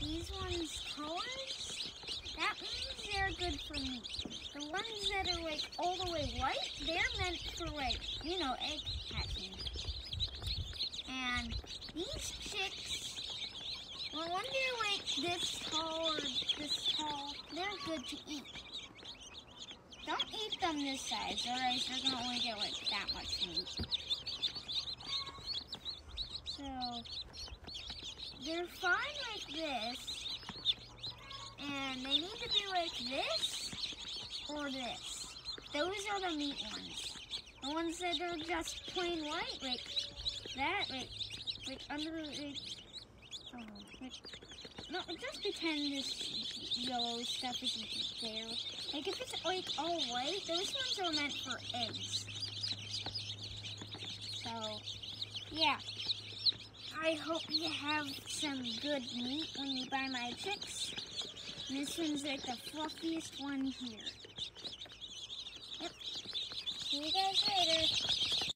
these ones colors, that means they're good for meat. The ones that are like all the way white, they're meant for like, you know, egg hatching. And these chicks, well, when they're like this tall or this tall, they're good to eat. Don't eat them this size, or else you're gonna only get like that much meat. So they're fine like this, and they need to be like this or this. Those are the meat ones. The ones that are just plain white, like that, like like under like, oh, like no, just pretend this yellow stuff isn't there. Like if it's like all white, those ones are meant for eggs. So, yeah. I hope you have some good meat when you buy my chicks. This one's like the fluffiest one here. Yep. See you guys later.